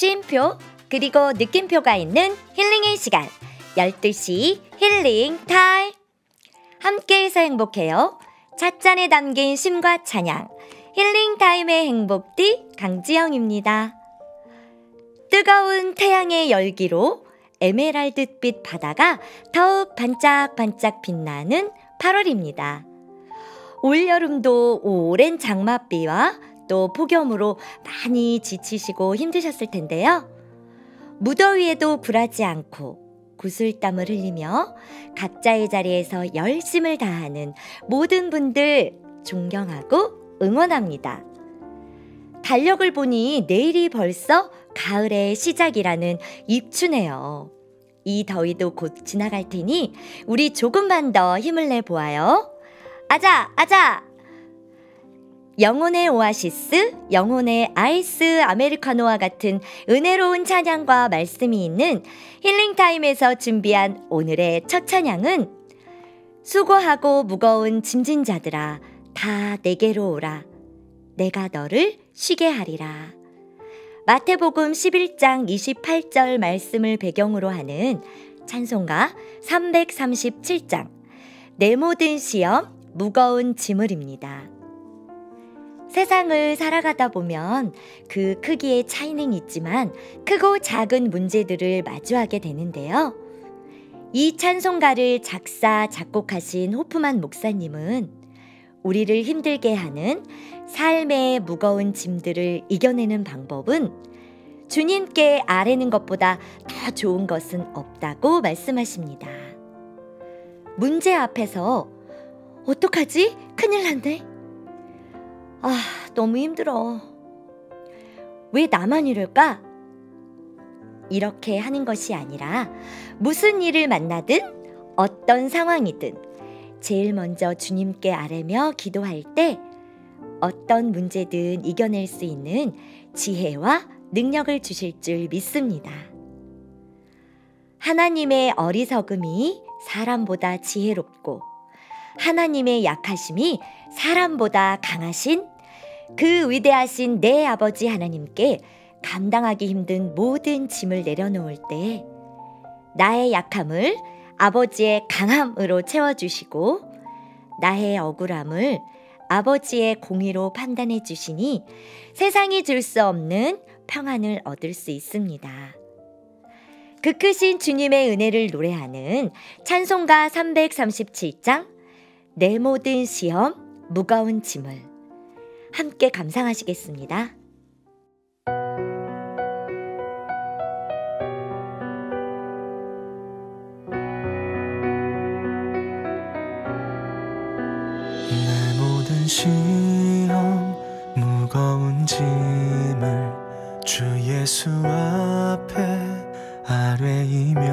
쉼표, 그리고 느낌표가 있는 힐링의 시간. 12시 힐링 타임. 함께해서 행복해요. 찻잔에 담긴 쉼과 찬양. 힐링 타임의 행복띠 강지영입니다. 뜨거운 태양의 열기로 에메랄드빛 바다가 더욱 반짝반짝 빛나는 8월입니다. 올여름도 오랜 장맛비와 또 폭염으로 많이 지치시고 힘드셨을 텐데요. 무더위에도 굴하지 않고 구슬땀을 흘리며 각자의 자리에서 열심을 다하는 모든 분들 존경하고 응원합니다. 달력을 보니 내일이 벌써 가을의 시작이라는 입추네요. 이 더위도 곧 지나갈 테니 우리 조금만 더 힘을 내 보아요. 아자, 아자! 영혼의 오아시스, 영혼의 아이스 아메리카노와 같은 은혜로운 찬양과 말씀이 있는 힐링타임에서 준비한 오늘의 첫 찬양은 수고하고 무거운 짐진 자들아, 다 내게로 오라. 내가 너를 쉬게 하리라. 마태복음 11장 28절 말씀을 배경으로 하는 찬송가 337장 내 모든 시험 무거운 짐을입니다. 세상을 살아가다 보면 그 크기의 차이는 있지만 크고 작은 문제들을 마주하게 되는데요. 이 찬송가를 작사, 작곡하신 호프만 목사님은 우리를 힘들게 하는 삶의 무거운 짐들을 이겨내는 방법은 주님께 아뢰는 것보다 더 좋은 것은 없다고 말씀하십니다. 문제 앞에서 어떡하지? 큰일 났네. 아, 너무 힘들어. 왜 나만 이럴까? 이렇게 하는 것이 아니라 무슨 일을 만나든 어떤 상황이든 제일 먼저 주님께 아뢰며 기도할 때 어떤 문제든 이겨낼 수 있는 지혜와 능력을 주실 줄 믿습니다. 하나님의 어리석음이 사람보다 지혜롭고 하나님의 약하심이 사람보다 강하신 그 위대하신 내 아버지 하나님께 감당하기 힘든 모든 짐을 내려놓을 때 나의 약함을 아버지의 강함으로 채워주시고 나의 억울함을 아버지의 공의로 판단해 주시니 세상이 줄 수 없는 평안을 얻을 수 있습니다. 그 크신 주님의 은혜를 노래하는 찬송가 337장 내 모든 시험 무거운 짐을 함께 감상하시겠습니다. 시험 무거운 짐을 주 예수 앞에 아뢰이면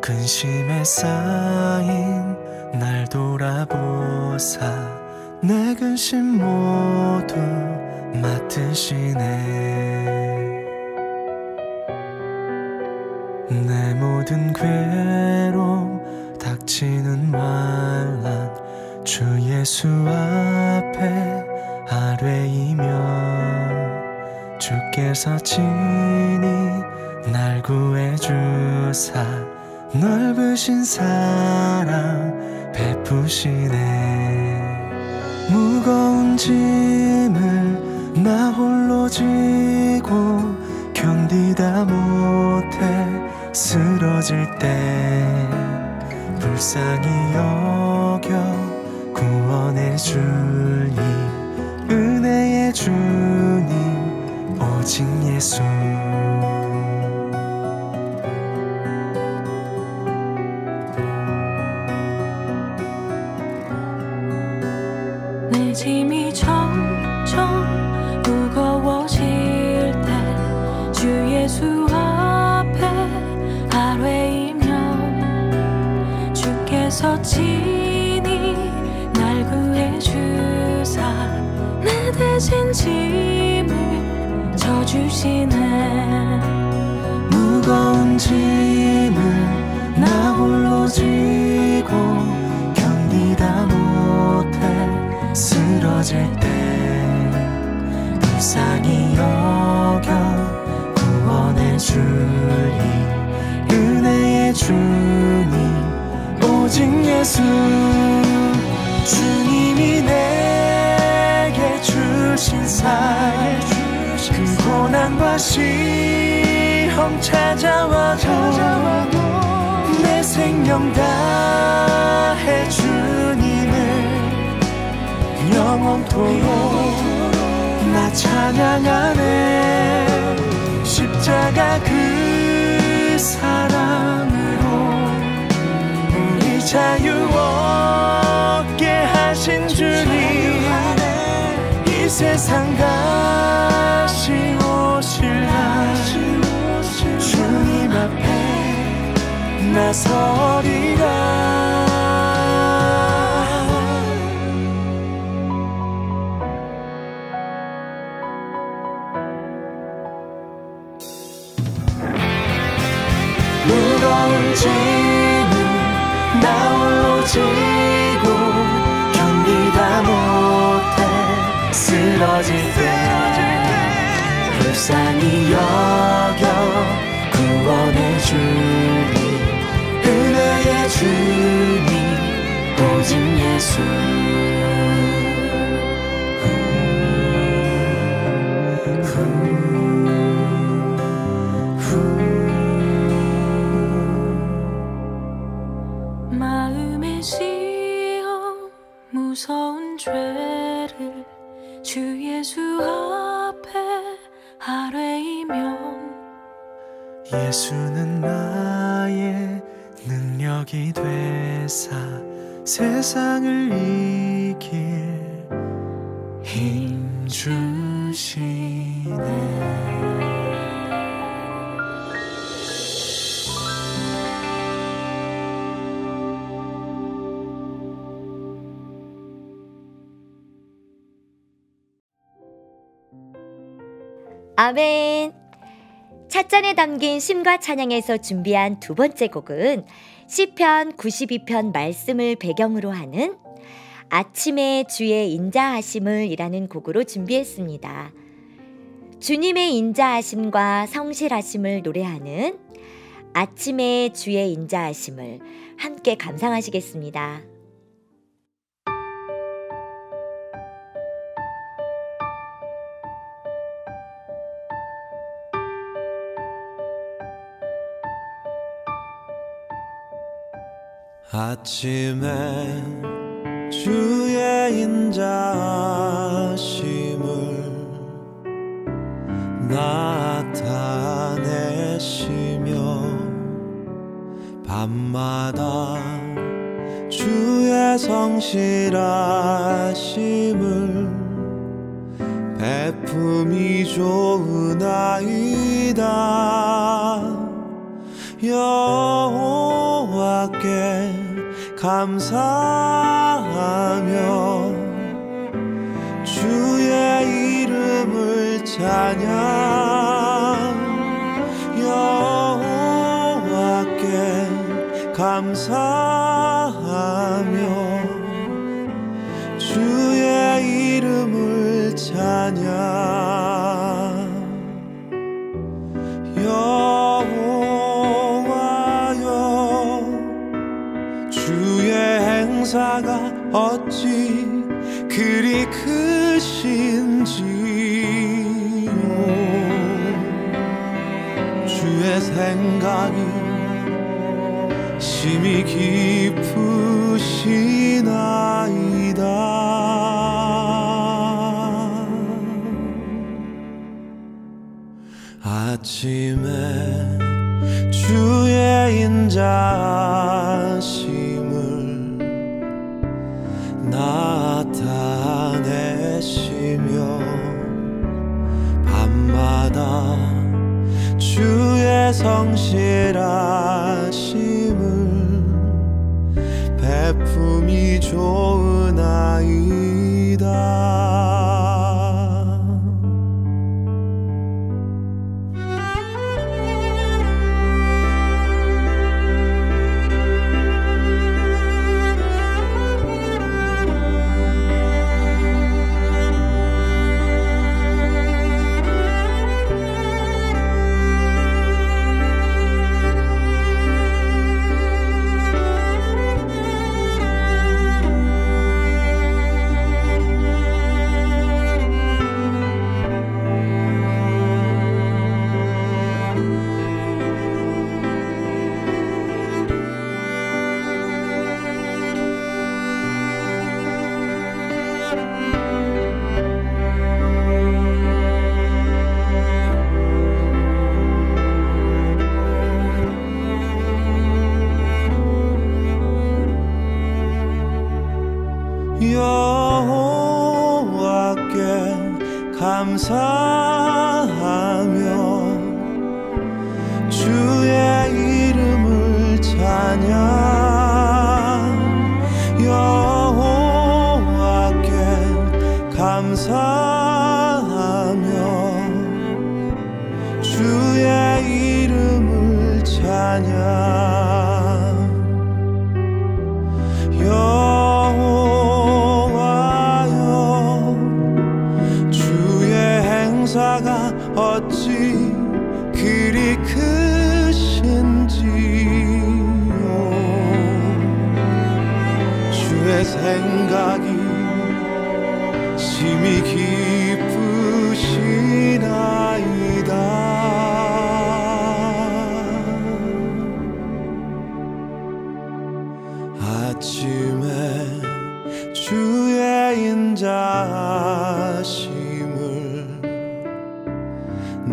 근심에 쌓인 날 돌아보사 내 근심 모두 맡으시네. 내 모든 괴로움 닥치는 환란 주 예수 앞에 아뢰이며 주께서 친히 날 구해주사 넓으신 사랑 베푸시네 짐을 나 홀로 지고 견디다 못해 쓰러질 때 불쌍히 여겨 구원해 줄니 은혜의 주님 오직 예수 짐을 져주시네. 무거운 짐을 나 홀로 지고 견디다 못해 쓰러질 때 불쌍히 여겨 구원해 줄리 은혜의 주님 오직 예수 주신 살그 고난과 시험 찾아와도 내 생명 다해 주님을 영원토록 나 찬양하네. 십자가 그 사랑으로 우리 자유 얻 세상 다시 오실날 주님 앞에 나서리라. 무거운 짐을 나 홀로 지 쓰러질 때 불쌍히 여겨 구원해 주니 은혜의 주님 오직 예수. 마음 예수는 나의 능력이 되사 세상을 이길 힘 주시네 아멘. 찻잔에 담긴 심과 찬양에서 준비한 두 번째 곡은 시편 92편 말씀을 배경으로 하는 아침에 주의 인자하심을이라는 곡으로 준비했습니다. 주님의 인자하심과 성실하심을 노래하는 아침에 주의 인자하심을 함께 감상하시겠습니다. 아침에 주의 인자심을 나타내시며 밤마다 주의 성실하심을 베품이 좋으나이다 여호와께 감사하며 주의 이름을 찬양. 여호와께 감사하며 주의 이름을 찬양 깊으시나이다. 아침에 주의 인자심을 나타내시며 밤마다 주의 성실하심을 베 품이 좋으나이다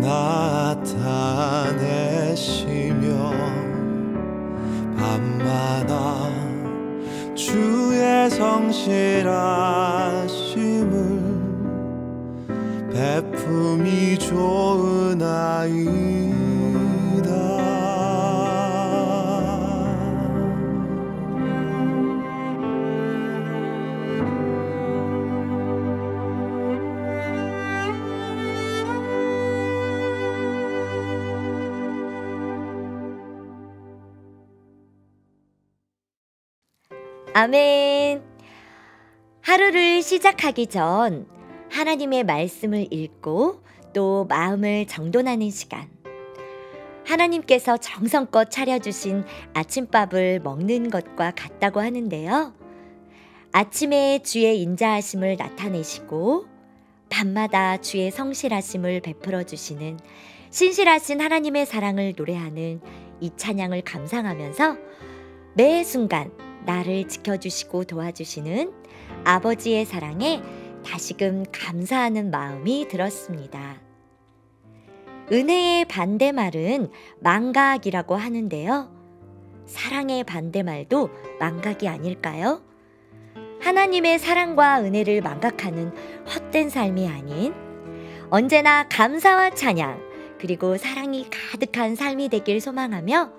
나타내시며 밤마다 주의 성실하심을 베품이 좋은 아이 아멘. 하루를 시작하기 전 하나님의 말씀을 읽고 또 마음을 정돈하는 시간. 하나님께서 정성껏 차려주신 아침밥을 먹는 것과 같다고 하는데요. 아침에 주의 인자하심을 나타내시고 밤마다 주의 성실하심을 베풀어 주시는 신실하신 하나님의 사랑을 노래하는 이 찬양을 감상하면서 매 순간 나를 지켜주시고 도와주시는 아버지의 사랑에 다시금 감사하는 마음이 들었습니다. 은혜의 반대말은 망각이라고 하는데요. 사랑의 반대말도 망각이 아닐까요? 하나님의 사랑과 은혜를 망각하는 헛된 삶이 아닌 언제나 감사와 찬양 그리고 사랑이 가득한 삶이 되길 소망하며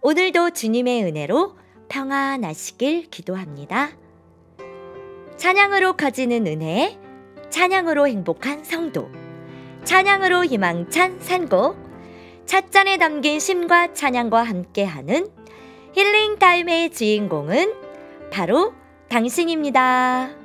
오늘도 주님의 은혜로 평안하시길 기도합니다. 찬양으로 커지는 은혜, 찬양으로 행복한 성도, 찬양으로 희망찬 산곡, 찻잔에 담긴 심과 찬양과 함께하는 힐링 타임의 주인공은 바로 당신입니다.